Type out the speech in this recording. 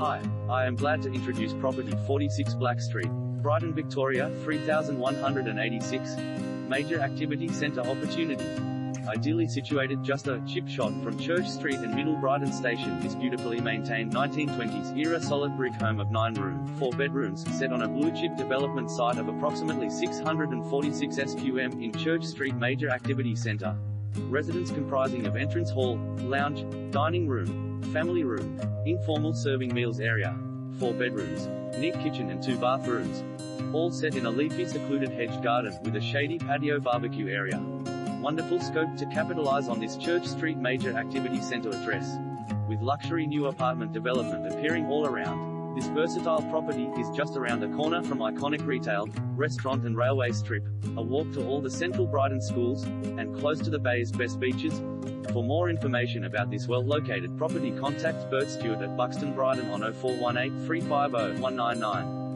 Hi, I am glad to introduce property 46 Black Street, Brighton, Victoria, 3186. Major activity centre opportunity. Ideally situated just a chip shot from Church Street and Middle Brighton Station, this beautifully maintained 1920s era solid brick home of 9 room, 4 bedrooms, set on a blue chip development site of approximately 646 SQM in Church Street Major Activity Centre. Residence comprising of entrance hall, lounge, dining room, family room, informal serving meals area, 4 bedrooms, neat kitchen and 2 bathrooms. All set in a leafy secluded hedge garden with a shady patio barbecue area wonderful scope to capitalize on this Church Street major activity center address. With luxury new apartment development appearing all around, this versatile property is just around the corner from iconic retail, restaurant and railway strip, a walk to all the central Brighton schools, and close to the bay's best beaches. For more information about this well-located property contact Bert Stewart at Buxton Brighton on 0418 350 199.